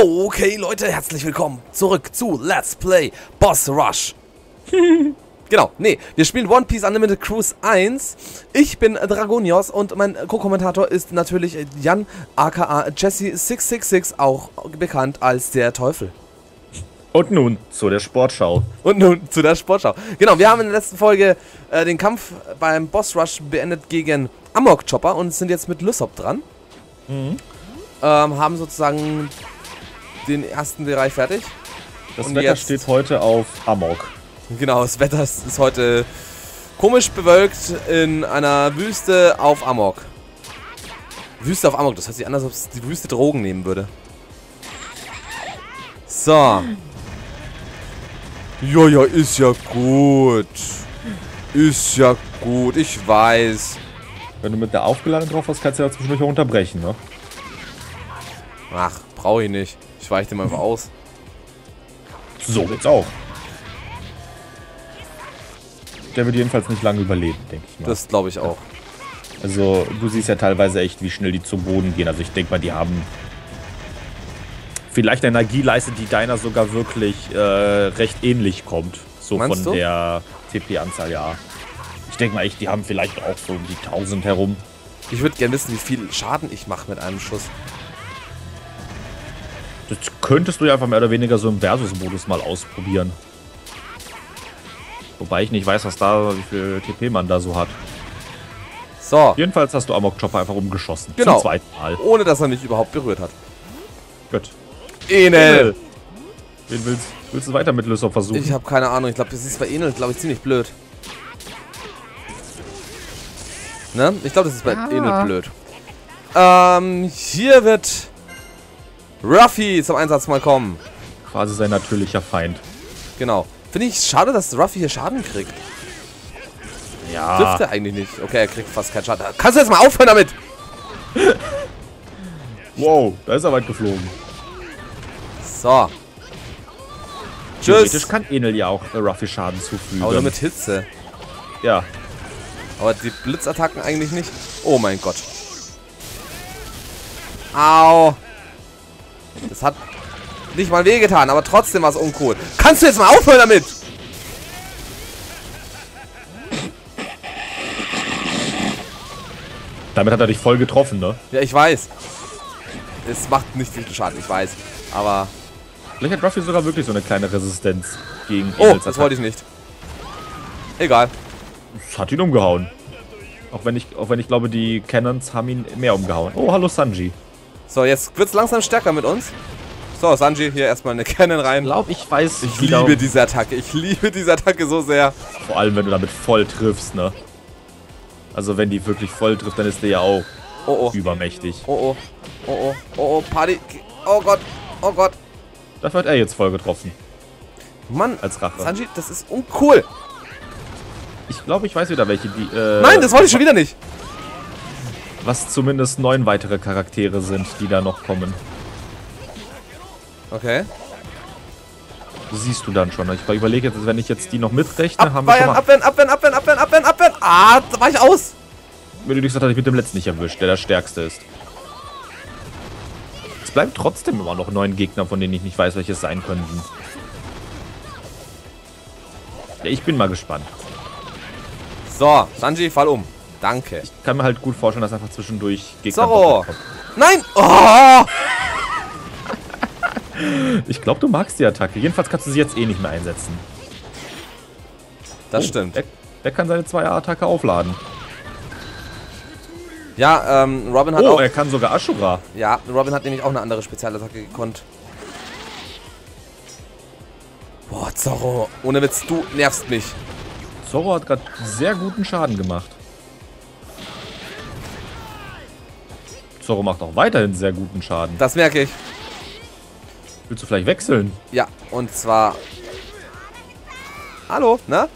Okay, Leute, herzlich willkommen zurück zu Let's Play Boss Rush. genau, nee, wir spielen One Piece Unlimited Cruise 1. Ich bin Dragonios und mein Co-Kommentator ist natürlich Jan, aka Jesse666, auch bekannt als der Teufel. Und nun zu der Sportschau. Und nun zu der Sportschau. Genau, wir haben in der letzten Folge äh, den Kampf beim Boss Rush beendet gegen Amok Chopper und sind jetzt mit Lysop dran. Mhm. Ähm, haben sozusagen den ersten Bereich fertig. Das und Wetter steht heute auf Amok. Genau, das Wetter ist heute komisch bewölkt in einer Wüste auf Amok. Wüste auf Amok, das hört sich an, als ob es die Wüste Drogen nehmen würde. So. Ja, ja, ist ja gut. Ist ja gut, ich weiß. Wenn du mit der aufgeladen drauf hast, kannst du ja zwischendurch auch unterbrechen, ne? Ach, brauche ich nicht. Ich weiche dem einfach aus. So geht's auch. Der wird jedenfalls nicht lange überleben, denke ich mal. Das glaube ich auch. Also, du siehst ja teilweise echt, wie schnell die zu Boden gehen. Also, ich denke mal, die haben vielleicht eine Energieleiste, die deiner sogar wirklich äh, recht ähnlich kommt. So Meinst von du? der TP-Anzahl, ja. Ich denke mal, echt, die haben vielleicht auch so um die 1000 herum. Ich würde gerne wissen, wie viel Schaden ich mache mit einem Schuss. Das könntest du ja einfach mehr oder weniger so im Versus-Modus mal ausprobieren. Wobei ich nicht weiß, was da, wie viel TP man da so hat. So. Jedenfalls hast du Amok Chopper einfach umgeschossen. Genau. Zum zweiten Mal. Ohne dass er mich überhaupt berührt hat. Gut. Enel! Wen willst, willst du weiter mit Lysop versuchen? Ich habe keine Ahnung. Ich glaube, das ist bei Enel, glaube ich, ziemlich blöd. Ne? Ich glaube, das ist bei ja. Enel blöd. Ähm, hier wird Ruffy zum Einsatz mal kommen. Quasi sein natürlicher Feind. Genau. Finde ich schade, dass Ruffy hier Schaden kriegt. Ja. Dürfte eigentlich nicht. Okay, er kriegt fast keinen Schaden. Kannst du jetzt mal aufhören damit? wow, da ist er weit geflogen. So. Tschüss. Theoretisch kann Enel ja auch Ruffy Schaden zufügen. Aber nur mit Hitze. Ja. Aber die Blitzattacken eigentlich nicht. Oh mein Gott. Au. Das hat nicht mal wehgetan, aber trotzdem war es uncool. Kannst du jetzt mal aufhören damit? Damit hat er dich voll getroffen, ne? Ja, ich weiß. Es macht nicht viel Schaden, ich weiß. Aber... Vielleicht hat Ruffy sogar wirklich so eine kleine Resistenz gegen Oh, das wollte ich nicht. Egal. Es hat ihn umgehauen. Auch wenn ich, auch wenn ich glaube, die Cannons haben ihn mehr umgehauen. Oh, hallo Sanji. So, jetzt wird es langsam stärker mit uns. So, Sanji, hier erstmal eine Cannon rein. Ich glaube, ich weiß. Ich liebe diese Attacke. Ich liebe diese Attacke so sehr. Vor allem, wenn du damit voll triffst, ne? Also, wenn die wirklich voll trifft, dann ist der ja auch oh, oh. übermächtig. Oh, oh. Oh, oh. Oh, oh. Party. Oh Gott. Oh Gott. Dafür hat er jetzt voll getroffen. Mann. Als Rache. Sanji, das ist uncool. Ich glaube, ich weiß wieder, welche die. Äh, Nein, das wollte ich schon wieder nicht was zumindest neun weitere Charaktere sind, die da noch kommen. Okay. siehst du dann schon. Ich überlege jetzt, wenn ich jetzt die noch mitrechne, abwehren, haben wir schon mal... Abwehren, abwehren, abwehren, abwehren, abwehren, abwehren! Ah, da war ich aus! Wenn du gesagt hatte ich mit dem letzten nicht erwischt, der der stärkste ist. Es bleiben trotzdem immer noch neun Gegner, von denen ich nicht weiß, welche es sein könnten. Ja, ich bin mal gespannt. So, Sanji, fall um. Danke. Ich kann mir halt gut vorstellen, dass einfach zwischendurch Gegner Zorro. Nein! Oh! ich glaube, du magst die Attacke. Jedenfalls kannst du sie jetzt eh nicht mehr einsetzen. Das oh, stimmt. Wer, wer kann seine 2A-Attacke aufladen? Ja, ähm, Robin hat oh, auch... Oh, er kann sogar Ashura. Ja, Robin hat nämlich auch eine andere Spezialattacke gekonnt. Boah, Zorro. Ohne Witz, du nervst mich. Zorro hat gerade sehr guten Schaden gemacht. Zorro macht auch weiterhin sehr guten Schaden. Das merke ich. Willst du vielleicht wechseln? Ja, und zwar... Hallo, ne?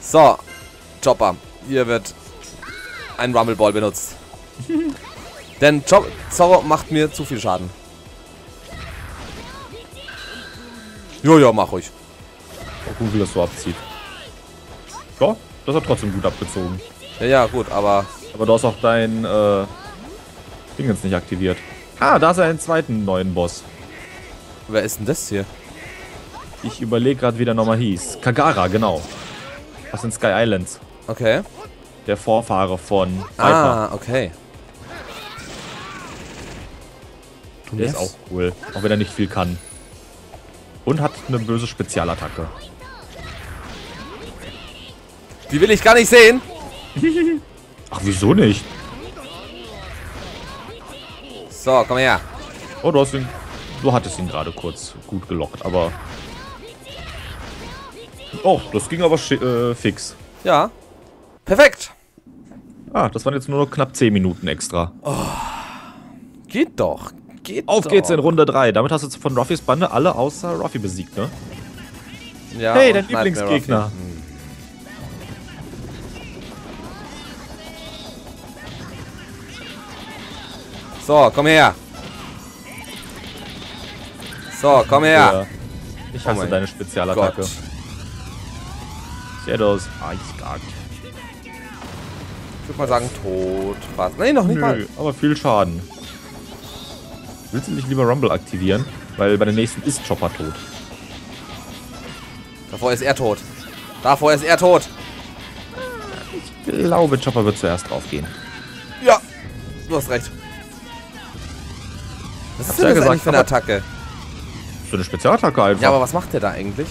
So, Chopper. Hier wird ein Rumble Ball benutzt. Denn Chop Zorro macht mir zu viel Schaden. Ja, mach ruhig. Mal gucken, wie das so abzieht. Ja, das hat trotzdem gut abgezogen. Ja, ja, gut, aber... Aber du hast auch dein, äh, Ding jetzt nicht aktiviert. Ah, da ist er einen zweiten neuen Boss. Wer ist denn das hier? Ich überlege gerade, wie der nochmal hieß. Kagara, genau. Was sind Sky Islands. Okay. Der Vorfahre von Viper. Ah, okay. Der yes. ist auch cool, auch wenn er nicht viel kann. Und hat eine böse Spezialattacke. Die will ich gar nicht sehen. Ach, wieso nicht? So, komm her. Oh, du hast ihn. Du hattest ihn gerade kurz gut gelockt, aber. Oh, das ging aber äh, fix. Ja. Perfekt. Ah, das waren jetzt nur noch knapp 10 Minuten extra. Oh. Geht doch. Geht Auf doch. geht's in Runde 3. Damit hast du von Ruffys Bande alle außer Ruffy besiegt, ne? Ja. Hey, dein Lieblingsgegner. So, komm her. So, komm her. Ja. Ich hasse oh deine Spezialattacke. Gott. Shadows Eisgard. Ich würde mal sagen, tot. Was? Nein, noch nicht Nö, mal. aber viel Schaden. Willst du nicht lieber Rumble aktivieren? Weil bei der nächsten ist Chopper tot. Davor ist er tot. Davor ist er tot. Ich glaube, Chopper wird zuerst draufgehen. Ja, du hast recht. Was ist denn ja das gesagt, für eine Attacke? So eine Spezialattacke einfach. Ja, aber was macht der da eigentlich?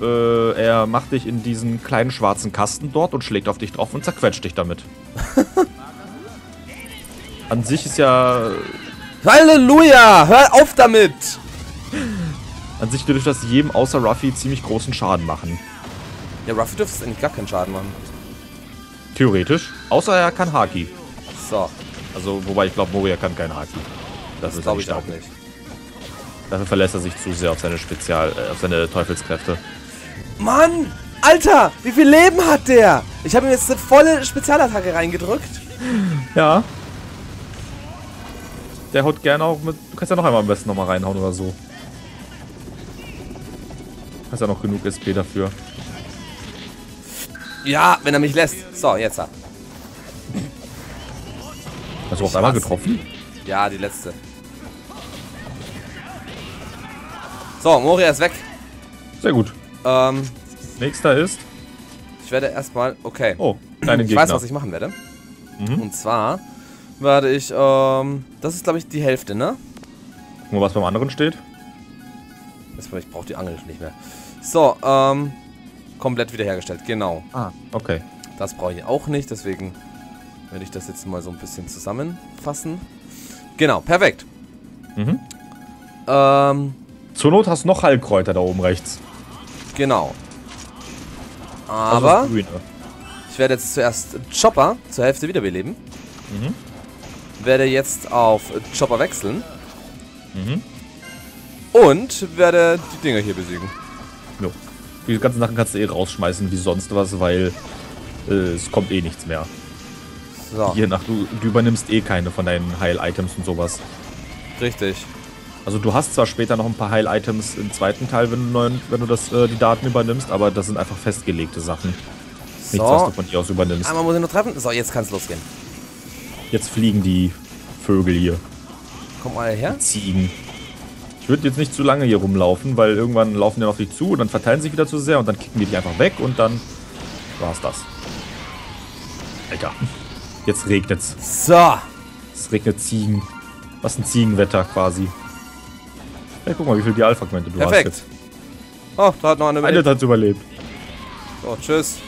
Äh, er macht dich in diesen kleinen schwarzen Kasten dort und schlägt auf dich drauf und zerquetscht dich damit. An sich ist ja... Halleluja! Hör auf damit! An sich dürfte das jedem außer Ruffy ziemlich großen Schaden machen. Ja, Ruffy dürfte es eigentlich gar keinen Schaden machen. Theoretisch. Außer er kann Haki. So. Also, wobei ich glaube, Moria kann keinen Haki. Das, das glaube ich auch nicht. Dafür verlässt er sich zu sehr auf seine Spezial, äh, auf seine Teufelskräfte. Mann! Alter, wie viel Leben hat der? Ich habe ihm jetzt eine volle Spezialattacke reingedrückt. Ja. Der haut gerne auch mit. Du kannst ja noch einmal am besten nochmal reinhauen oder so. Hast ja noch genug SP dafür. Ja, wenn er mich lässt. So, jetzt. Hast du auf einmal getroffen? Ja, die letzte. So, Moria ist weg. Sehr gut. Ähm, Nächster ist? Ich werde erstmal... Okay. Oh, kleine Gegner. Ich weiß, was ich machen werde. Mhm. Und zwar werde ich... Ähm, das ist, glaube ich, die Hälfte, ne? Guck mal, was beim anderen steht. Ich brauche die Angel nicht mehr. So, ähm... Komplett wiederhergestellt, genau. Ah, okay. Das brauche ich auch nicht, deswegen werde ich das jetzt mal so ein bisschen zusammenfassen. Genau, perfekt. Mhm. Ähm, Zur Not hast du noch Heilkräuter da oben rechts. Genau. Aber also ich werde jetzt zuerst Chopper zur Hälfte wiederbeleben. Mhm. Werde jetzt auf Chopper wechseln. Mhm. Und werde die Dinger hier besiegen. Jo. Die ganzen Sachen kannst du eh rausschmeißen wie sonst was, weil äh, es kommt eh nichts mehr. So. Hier nach, du, du übernimmst eh keine von deinen Heil-Items und sowas. Richtig. Also du hast zwar später noch ein paar Heil-Items im zweiten Teil, wenn du, neuen, wenn du das, äh, die Daten übernimmst, aber das sind einfach festgelegte Sachen. So. Nichts, was du von hier aus übernimmst. Einmal muss ich nur treffen. So, jetzt kann es losgehen. Jetzt fliegen die Vögel hier. Komm mal her. Die Ziegen. Ich würde jetzt nicht zu lange hier rumlaufen, weil irgendwann laufen die auf dich zu und dann verteilen sie sich wieder zu sehr und dann kicken die dich einfach weg und dann war's das. Alter. Jetzt regnet's. So. Es regnet Ziegen. Was ein Ziegenwetter quasi. Hey, guck mal, wie viele Dialfragmente du Perfekt. hast jetzt. Oh, da hat noch eine überlebt. Eine hat überlebt. So, tschüss.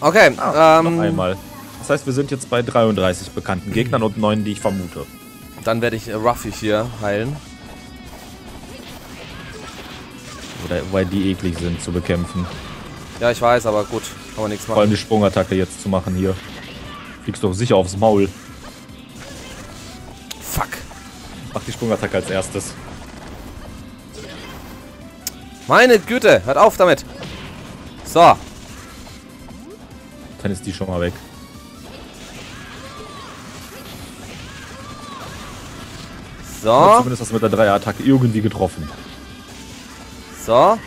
Okay, ah, ähm, noch einmal. Das heißt, wir sind jetzt bei 33 bekannten Gegnern und 9, die ich vermute. Dann werde ich Ruffy hier heilen. Oder weil die eklig sind zu bekämpfen. Ja, ich weiß, aber gut, kann man nichts machen. Vor allem die Sprungattacke jetzt zu machen hier. Fliegst doch sicher aufs Maul. Die Sprungattacke als erstes. Meine Güte, hört auf damit. So. Dann ist die schon mal weg. So. Aber zumindest hast du mit der Dreier-Attacke irgendwie getroffen. So.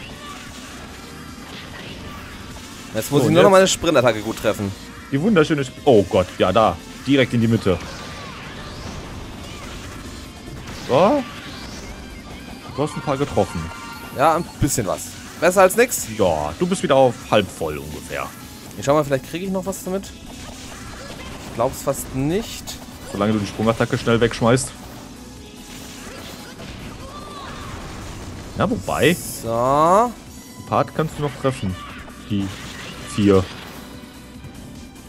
Jetzt muss so, ich nur noch meine Sprintattacke gut treffen. Die wunderschöne... Sp oh Gott, ja da. Direkt in die Mitte. Ja. Du hast ein paar getroffen. Ja, ein bisschen was. Besser als nix. Ja, du bist wieder auf halb voll ungefähr. Ich schau mal, vielleicht kriege ich noch was damit. Ich glaub's fast nicht. Solange du die Sprungattacke schnell wegschmeißt. Ja, wobei, So. ein Part kannst du noch treffen. Die vier.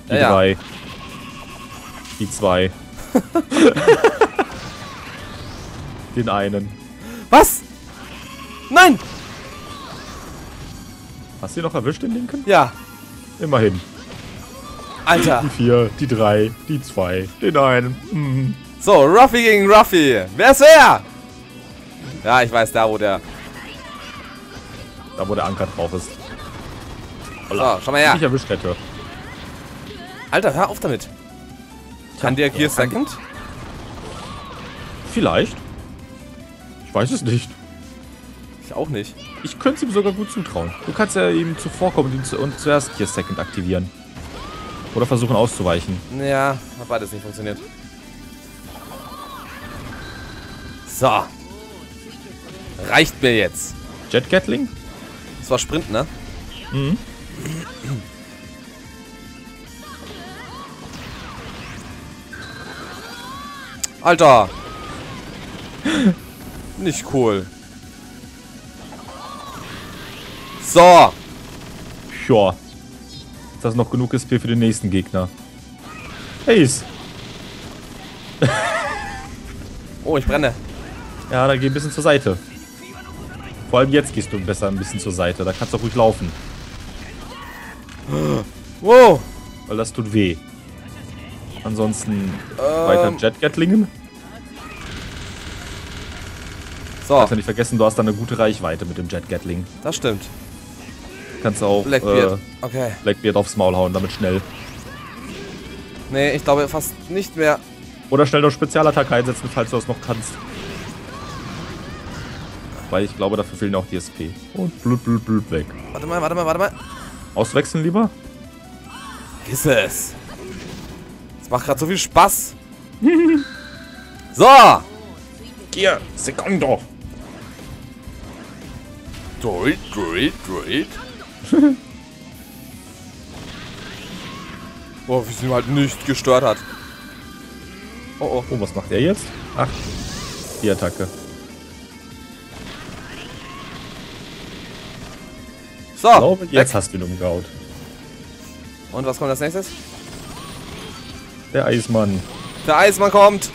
Die Ja, ja. drei. Die zwei. Den einen. Was? Nein! Hast du ihn noch erwischt, den linken? Ja. Immerhin. Alter. Die vier, die drei, die zwei, den einen. Mhm. So, Ruffy gegen Ruffy. Wer ist wer? Ja, ich weiß, da wo der... Da, wo der Anker drauf ist. So, schau mal Ich her. erwischt hätte. Alter, hör auf damit. Kann der Gear ja, Second? Vielleicht. Ich weiß es nicht. Ich auch nicht. Ich könnte es ihm sogar gut zutrauen. Du kannst ja ihm zuvorkommen und, zu, und zuerst hier Second aktivieren. Oder versuchen auszuweichen. Ja, hat beides nicht funktioniert. So. Reicht mir jetzt. Jet Gatling? Das war Sprint, ne? Mhm. Alter. Nicht cool. So. Ist das noch genug SP für den nächsten Gegner? Ace. Oh, ich brenne. Ja, dann geh ein bisschen zur Seite. Vor allem jetzt gehst du besser ein bisschen zur Seite. Da kannst du auch ruhig laufen. Wow. Weil das tut weh. Ansonsten Ähm. weiter Jet So, Darfst ja nicht vergessen, du hast da eine gute Reichweite mit dem Jet Gatling. das stimmt. Kannst auch Blackbeard. äh, Okay. Blackbeard aufs Maul hauen, damit schnell. Nee, ich glaube fast nicht mehr. Oder schnell noch Spezialattacke einsetzen, falls du das noch kannst. Weil ich glaube, dafür fehlen auch die SP. Und blub, blub, blub weg. Warte mal, warte mal, warte mal. Auswechseln lieber? Ist es. Es macht gerade so viel Spaß. so. Hier, Secondo. Droid, Droid, Droid. Boah, wie sie ihn halt nicht gestört hat. Oh, oh. Oh, was macht er jetzt? Ach, die Attacke. So. Ich glaube, jetzt weg. hast du ihn umgehaut. Und was kommt als nächstes? Der Eismann. Der Eismann kommt.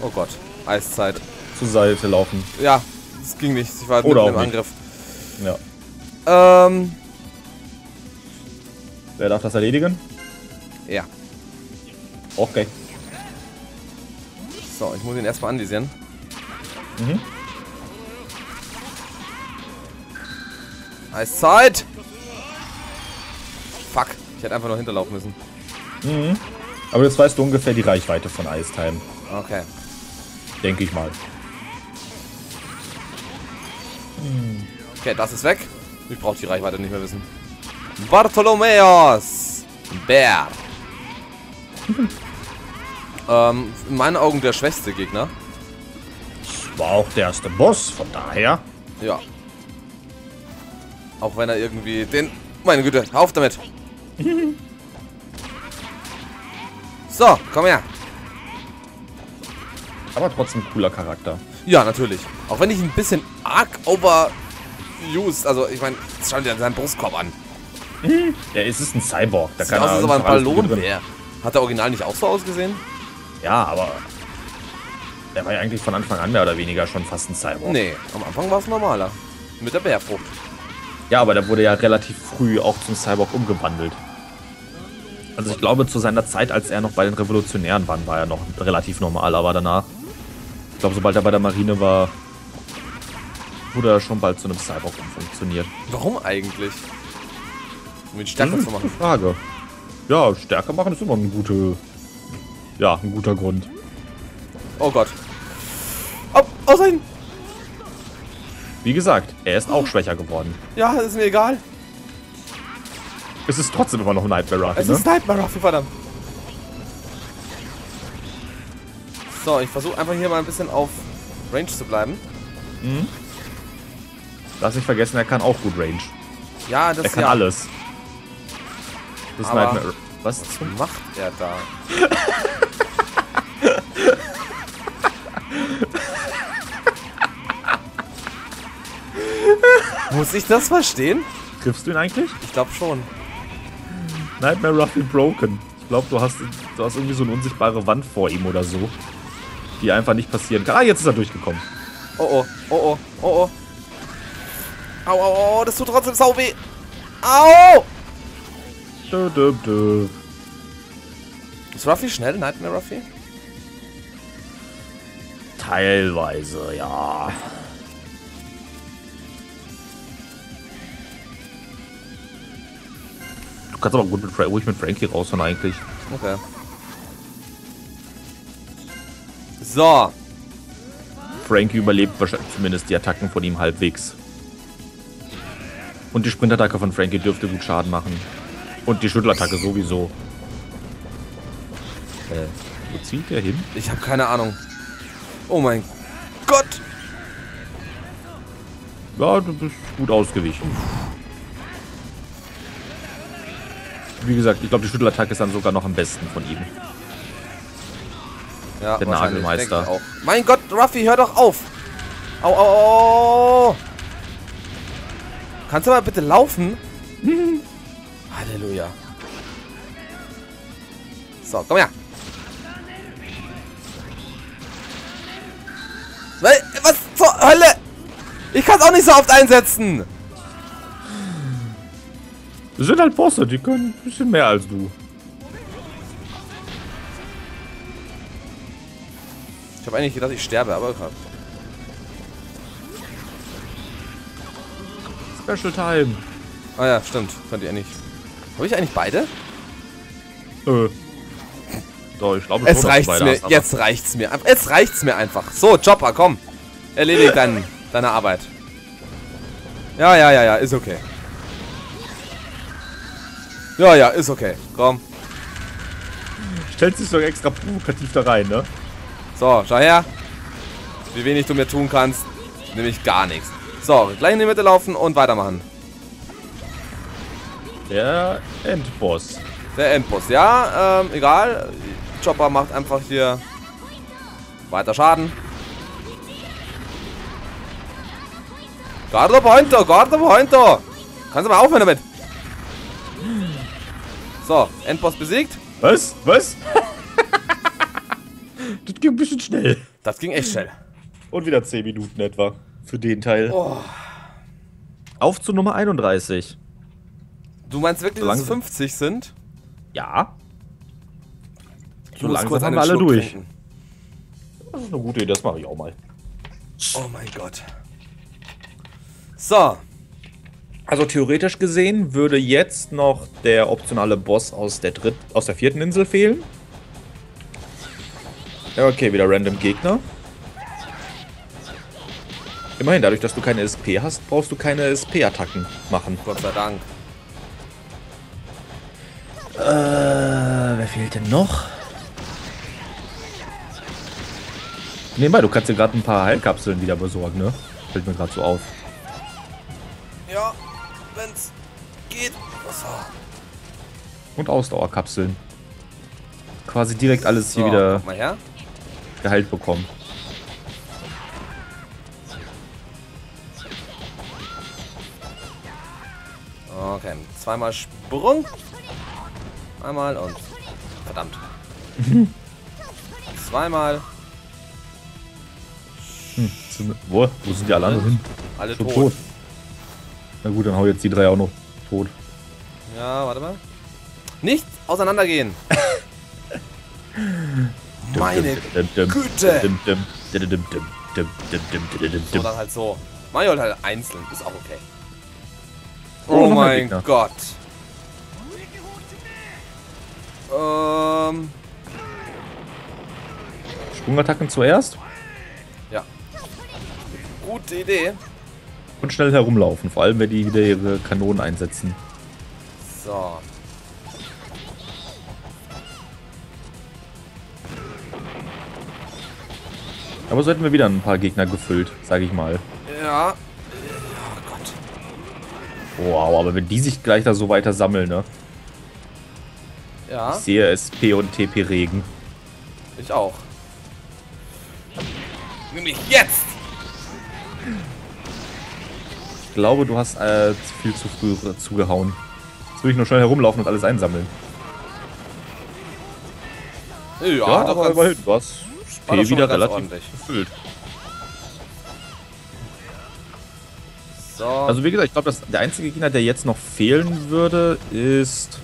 Oh Gott. Eiszeit. Zur Seite laufen. Ja, das ging nicht. Ich war Oder mitten im nicht. Angriff. Ja. Ähm, Wer darf das erledigen? ja. Okay. So, ich muss ihn erstmal anvisieren. Mhm. Eiszeit! Fuck, ich hätte einfach nur hinterlaufen müssen. Mhm. Aber jetzt weißt du ungefähr die Reichweite von Ice Time. Okay. Denke ich mal. Okay, das ist weg. Ich brauche die Reichweite nicht mehr wissen. Bartholomeos! Bär. ähm, in meinen Augen der schwächste Gegner. War auch der erste Boss, von daher. Ja. Auch wenn er irgendwie den... Meine Güte, auf damit. so, komm her. Aber trotzdem cooler Charakter. Ja, natürlich. Auch wenn ich ein bisschen arg overused, also ich meine, schau dir seinen Brustkorb an. Der ist, ist ein Cyborg. Da kann aus, als ob er ein drin- Ballonbär. Hat der Original nicht auch so ausgesehen? Ja, aber der war ja eigentlich von Anfang an mehr oder weniger schon fast ein Cyborg. Nee, am Anfang war es normaler. Mit der Bärfrucht. Ja, aber der wurde ja relativ früh auch zum Cyborg umgewandelt. Also ich glaube, zu seiner Zeit, als er noch bei den Revolutionären war, war er noch relativ normal, aber danach, glaube, sobald er bei der Marine war, wurde er schon bald zu einem Cyborg umfunktioniert. Warum eigentlich? Um ihn stärker Hm, zu machen. Frage. Ja, stärker machen ist immer ein gute, ja, ein guter Grund. Oh Gott. Oh, außerdem. Wie gesagt, er ist auch schwächer geworden. Ja, ist mir egal. Es ist trotzdem immer noch Nightmare Ruffy, Es ne? ist Nightmare Ruffy, verdammt. So, ich versuche einfach hier mal ein bisschen auf Range zu bleiben. Mhm. Lass nicht vergessen, er kann auch gut Range. Ja, das Er kann ja. alles. Das ist Aber- Nightmare. Was Was zum macht er da? Muss ich das verstehen? Triffst du ihn eigentlich? Ich glaube schon. Nightmare Ruffy Broken. Ich glaube, du hast, du hast irgendwie so eine unsichtbare Wand vor ihm oder so. Die einfach nicht passieren kann. Ah, jetzt ist er durchgekommen. Oh oh, oh oh, oh oh. Au, au, au, das tut trotzdem sau weh. Au! Dö, dö, dö. Ist Ruffy schnell, Nightmare Ruffy? Teilweise, ja. Du kannst aber gut mit, ruhig mit Frankie raushauen eigentlich. Okay. So. Frankie überlebt wahrscheinlich zumindest die Attacken von ihm halbwegs. Und die Sprintattacke von Frankie dürfte gut Schaden machen. Und die Schüttelattacke sowieso. Äh, wo zielt der hin? Ich habe keine Ahnung. Oh mein Gott. Ja, du bist gut ausgewichen. Wie gesagt, ich glaube, die Schüttelattacke ist dann sogar noch am besten von ihm. Ja, Der Nagelmeister. auch. Mein Gott, Ruffy, hör doch auf. Au, au, au, au. Kannst du mal bitte laufen? Halleluja. So, komm her. Weil, Was zur Hölle? Ich kann es auch nicht so oft einsetzen. Das sind halt Bosse, die können ein bisschen mehr als du. Habe eigentlich gedacht, ich sterbe, aber grad. Special Time. Ah ja, stimmt. Könnt ihr eigentlich. Habe ich eigentlich beide? Äh. Doch, ich glaube Es schon, reicht's mir. hast, Jetzt reicht's mir. Jetzt reicht's mir einfach. So, Chopper, komm. Erledige dein, deine Arbeit. Ja, ja, ja, ja, ist okay. Ja, ja, ist okay. Komm. Stellst dich sogar extra provokativ da rein, ne? So, schau her. Wie wenig du mir tun kannst. Nämlich gar nichts. So, gleich in die Mitte laufen und weitermachen. Der Endboss. Der Endboss. Ja, ähm, egal. Chopper macht einfach hier weiter Schaden. Guarda Pointer, Guarda Pointer. Kannst du mal aufhören damit? So, Endboss besiegt. Was? Was? Das ging ein bisschen schnell. Das ging echt schnell. Und wieder 10 Minuten etwa. Für den Teil. Oh. Auf zu Nummer 31. Du meinst wirklich, So dass es langsam. 50 sind? Ja. Ich So langsam kurz haben wir alle Schluck durch. trinken. Das ist eine gute Idee, das mache ich auch mal. Oh mein Gott. So, Also theoretisch gesehen würde jetzt noch der optionale Boss aus der dritt aus der vierten Insel fehlen. Ja, okay, wieder random Gegner. Immerhin, dadurch, dass du keine SP hast, brauchst du keine SP-Attacken machen. Gott sei Dank. Äh, wer fehlt denn noch? Nebenbei, du kannst dir gerade ein paar Heilkapseln wieder besorgen, ne? Fällt mir gerade so auf. Ja, wenn's geht. So. Und Ausdauerkapseln. Quasi direkt alles hier So, wieder guck mal her. Geheilt bekommen. Okay, zweimal Sprung. Einmal und. Verdammt. Zweimal. Hm. sind- Wo? Wo sind die alle anderen hin? Alle tot. tot. Na gut, dann hau jetzt die drei auch noch tot. Ja, warte mal. Nicht auseinandergehen. Meine Güte. So, dann halt so. Mario halt einzeln. Ist auch okay. Oh, Oh mein. Gott. Ähm. Sprungattacken zuerst Ja. Gute Idee. und schnell herumlaufen. Vor allem, wenn die wieder ihre Kanonen einsetzen. So. Aber so hätten wir wieder ein paar Gegner gefüllt, sage ich mal. Ja. Oh Gott. Wow, aber wenn die sich gleich da so weiter sammeln, ne? Ja, Ich sehe SP und TP Regen. ich auch. Nämlich jetzt! Ich glaube, du hast äh, viel zu früh zugehauen. Jetzt will ich nur schnell herumlaufen und alles einsammeln. Ja, doch aber immerhin, du hast schon wieder relativ ordentlich. gefüllt. So. Also wie gesagt, ich glaube, dass der einzige Gegner, der jetzt noch fehlen würde, ist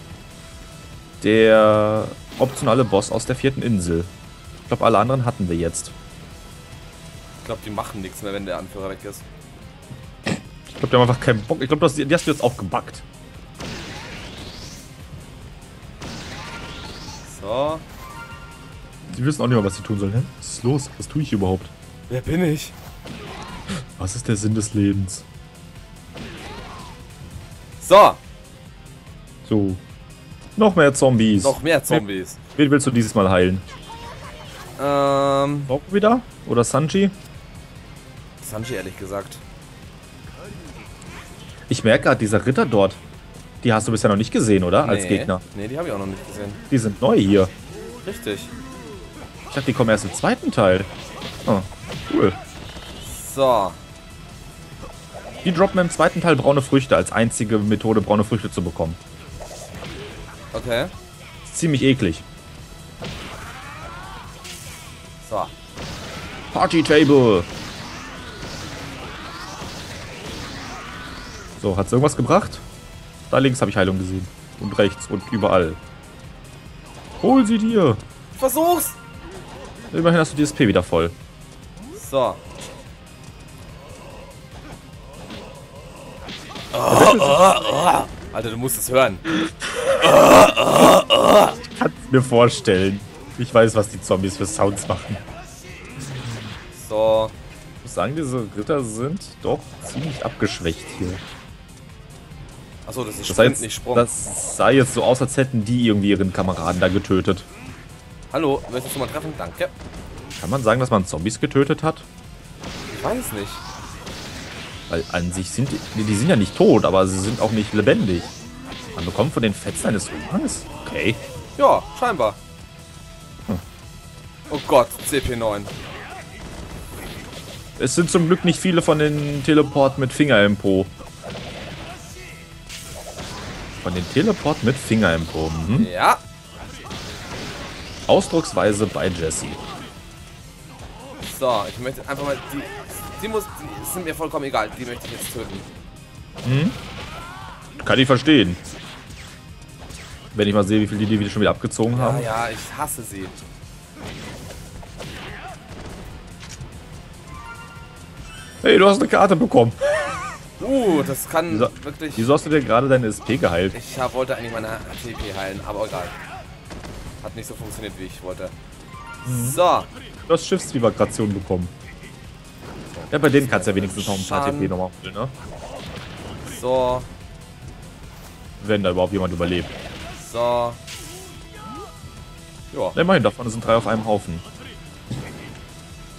der optionale Boss aus der vierten Insel. Ich glaube, alle anderen hatten wir jetzt. ich glaube, die machen nichts mehr, wenn der Anführer weg ist. Ich glaube, die haben einfach keinen Bock. Ich glaube, die hast du jetzt auch gebackt. So. Die wissen auch nicht mehr, was sie tun sollen. Hä? Was ist los? Was tue ich überhaupt? Wer bin ich? Was ist der Sinn des Lebens? So, So. Noch mehr Zombies. noch mehr Zombies. Wen willst du dieses Mal heilen? Ähm, Bob wieder? Oder Sanji? Sanji ehrlich gesagt. Ich merke gerade, dieser Ritter dort, die hast du bisher noch nicht gesehen, oder? Als Nee. Gegner. Nee, die habe ich auch noch nicht gesehen. Die sind neu hier. Richtig. Ich dachte, die kommen erst im zweiten Teil. Oh, cool. So. Die droppen im zweiten Teil braune Früchte als einzige Methode, braune Früchte zu bekommen. Okay. Ist ziemlich eklig. So. Party Table. So, hat's irgendwas gebracht? Da links habe ich Heilung gesehen. Und rechts und überall. Hol sie dir. Ich versuch's. Immerhin hast du die SP wieder voll. So. Alter, du musst es hören. Kannst mir vorstellen. Ich weiß, was die Zombies für Sounds machen. So. Ich muss sagen, diese Ritter sind doch ziemlich abgeschwächt hier. Achso, das ist Das, Sprint, jetzt, nicht Sprung. das sah jetzt so aus, als hätten die irgendwie ihren Kameraden da getötet. Hallo, möchtest du mal treffen? Danke. Kann man sagen, dass man Zombies getötet hat? Ich weiß nicht. Weil an sich sind die, die sind ja nicht tot, aber sie sind auch nicht lebendig. Man bekommt von den Fetzen eines Umhangs? Okay. Ja, scheinbar. Oh Gott, CP9. Es sind zum Glück nicht viele von den Teleport mit Finger im Po. Von den Teleport mit Finger im Po. Mhm. Ja. Ausdrucksweise bei Jesse. So, ich möchte einfach mal die. Die muss. Die sind mir vollkommen egal. Die möchte ich jetzt töten. Kann ich verstehen. Wenn ich mal sehe, wie viel die die schon wieder abgezogen Ja, haben. ja, ich hasse sie. Hey, du hast eine Karte bekommen. Uh, das kann Wieso- wirklich. Wieso hast du dir gerade deine SP geheilt? Ich hab, wollte eigentlich meine TP heilen, aber egal. Hat nicht so funktioniert, wie ich wollte. So, Du hast Schiffsvibration bekommen. Ja, bei denen kannst du ja wenigstens noch ein paar Schaden. TP nochmal holen, ne? so, Wenn da überhaupt jemand überlebt. so. Ja, Ja, immerhin, davon sind drei auf einem Haufen.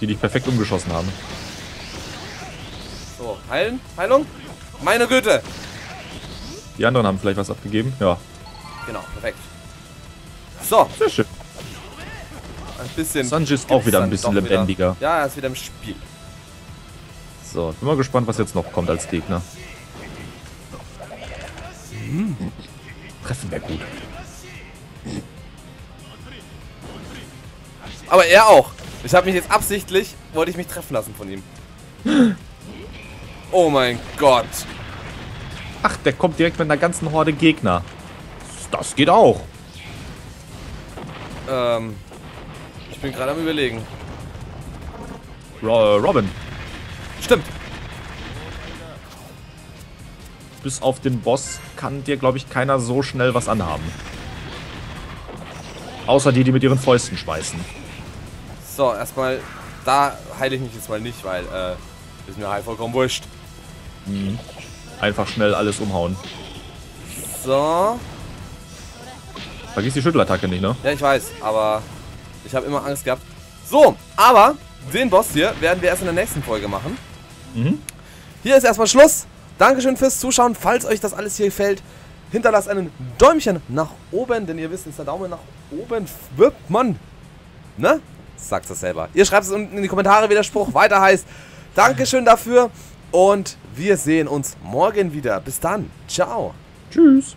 Die dich perfekt umgeschossen haben. so. Heilen? Heilung? Meine Güte! Die anderen haben vielleicht was abgegeben. Ja, Genau, perfekt. So, sehr schön. ein bisschen. Sanji ist auch wieder ein bisschen lebendiger. Wieder. Ja, er ist wieder im Spiel. So, bin mal gespannt, was jetzt noch kommt als Gegner. Treffen wäre gut. Aber er auch. Ich habe mich jetzt absichtlich, wollte ich mich treffen lassen von ihm. Oh mein Gott. Ach, der kommt direkt mit einer ganzen Horde Gegner. Das geht auch. Ähm, ich bin gerade am überlegen. Ro Robin, Stimmt. bis auf den Boss kann dir, glaube ich, keiner so schnell was anhaben. Außer die, die mit ihren Fäusten schmeißen. So, erstmal, da heile ich mich jetzt mal nicht, weil, äh, ist mir halt vollkommen wurscht. Einfach schnell alles umhauen. So. Vergiss die Schüttelattacke nicht, ne? Ja, ich weiß, aber ich habe immer Angst gehabt. So, aber Den Boss hier werden wir erst in der nächsten Folge machen. Mhm. Hier ist erstmal Schluss. Dankeschön fürs Zuschauen. Falls euch das alles hier gefällt, hinterlasst einen Däumchen nach oben, denn ihr wisst, ist der Daumen nach oben wirbt man. Ne? Sagt es selber. Ihr schreibt es unten in die Kommentare, wie der Spruch weiter heißt. Dankeschön dafür und wir sehen uns morgen wieder. Bis dann. Ciao. Tschüss.